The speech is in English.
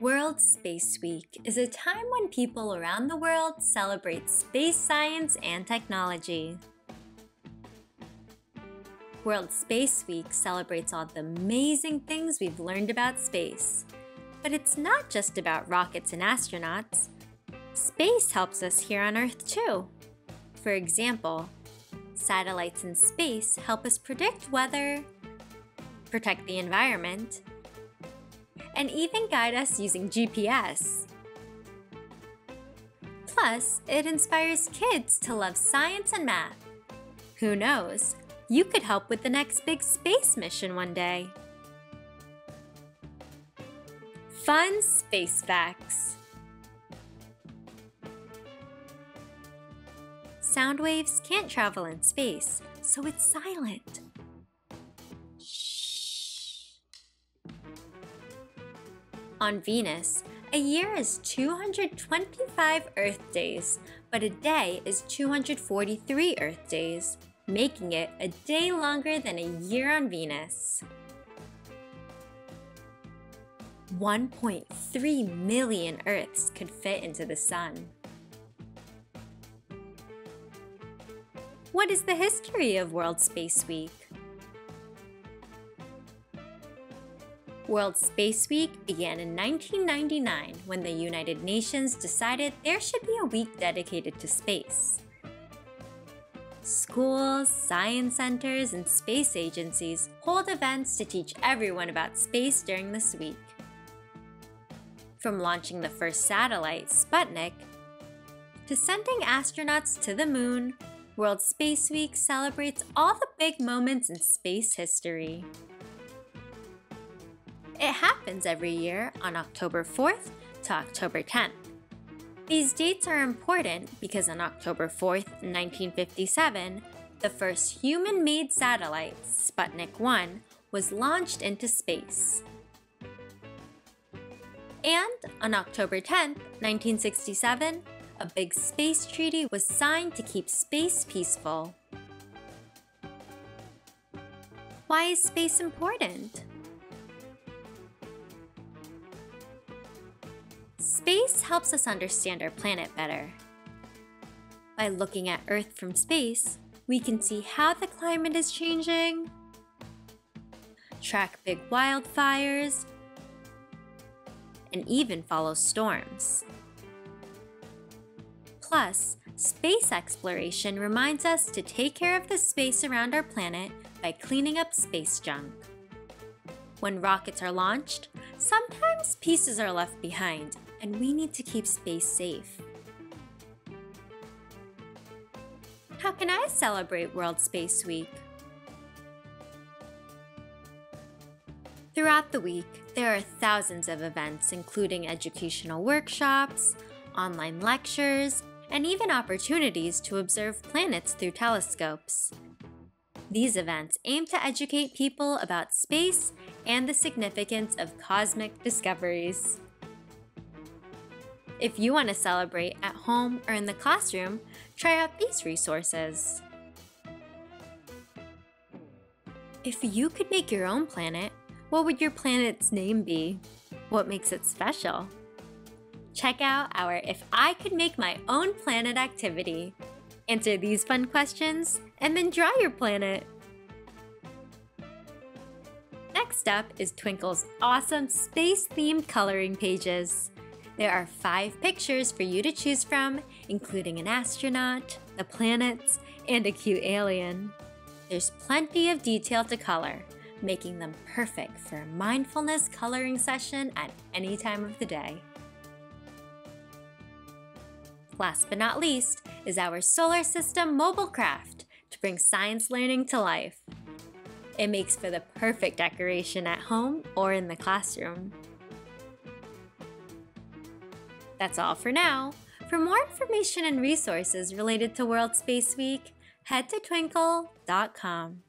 World Space Week is a time when people around the world celebrate space science and technology. World Space Week celebrates all the amazing things we've learned about space. But it's not just about rockets and astronauts. Space helps us here on Earth too. For example, satellites in space help us predict weather, protect the environment, and even guide us using GPS. Plus, it inspires kids to love science and math. Who knows, you could help with the next big space mission one day. Fun Space Facts Sound waves can't travel in space, so it's silent. On Venus, a year is 225 Earth days, but a day is 243 Earth days, making it a day longer than a year on Venus. 1.3 million Earths could fit into the Sun. What is the history of World Space Week? World Space Week began in 1999 when the United Nations decided there should be a week dedicated to space. Schools, science centers, and space agencies hold events to teach everyone about space during this week. From launching the first satellite, Sputnik, to sending astronauts to the moon, World Space Week celebrates all the big moments in space history. It happens every year on October 4th to October 10th. These dates are important because on October 4th, 1957, the first human made satellite, Sputnik 1, was launched into space. And on October 10th, 1967, a big space treaty was signed to keep space peaceful. Why is space important? Space helps us understand our planet better. By looking at Earth from space, we can see how the climate is changing, track big wildfires, and even follow storms. Plus, space exploration reminds us to take care of the space around our planet by cleaning up space junk. When rockets are launched, sometimes pieces are left behind and we need to keep space safe. How can I celebrate World Space Week? Throughout the week, there are thousands of events including educational workshops, online lectures, and even opportunities to observe planets through telescopes. These events aim to educate people about space and the significance of cosmic discoveries. If you want to celebrate at home or in the classroom, try out these resources. If you could make your own planet, what would your planet's name be? What makes it special? Check out our If I Could Make My Own Planet activity. Answer these fun questions and then draw your planet. Next up is Twinkl's awesome space-themed coloring pages. There are five pictures for you to choose from, including an astronaut, the planets, and a cute alien. There's plenty of detail to color, making them perfect for a mindfulness coloring session at any time of the day. Last but not least is our solar system mobile craft to bring science learning to life. It makes for the perfect decoration at home or in the classroom. That's all for now. For more information and resources related to World Space Week, head to twinkl.com.